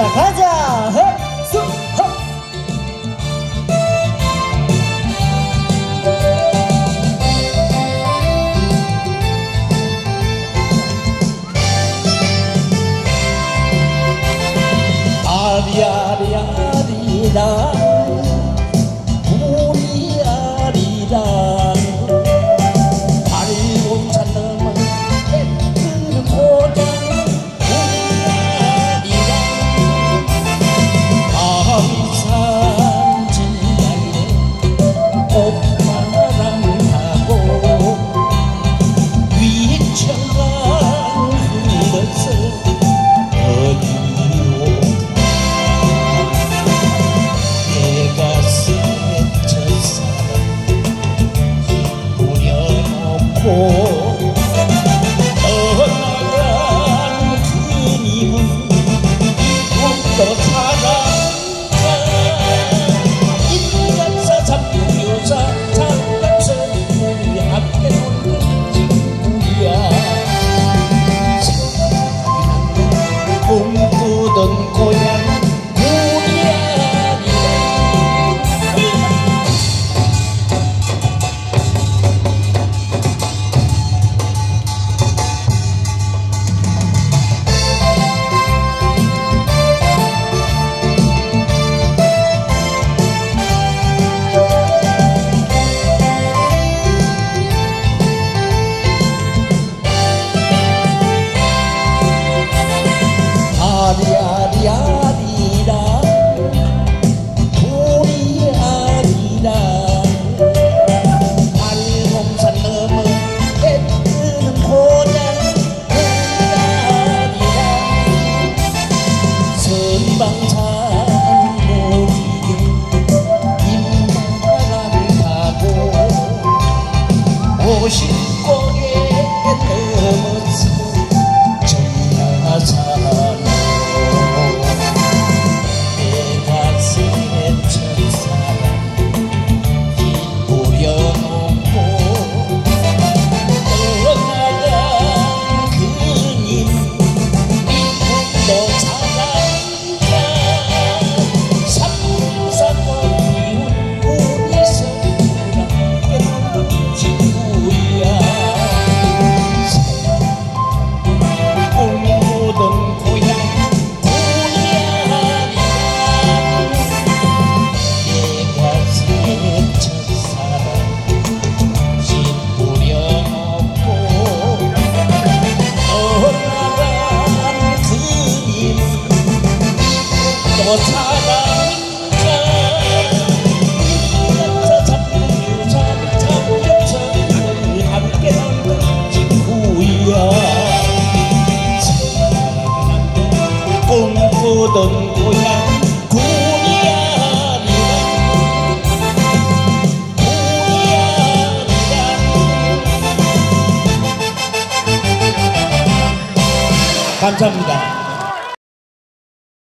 자 가자 헉! 있고 떠나간 주님은 이곳도 사랑자 인간사 잡교사 장갑사 우리 앞에 오는 친구야 생각이 나면 꿈꾸던 고향 我心。 감사합니다.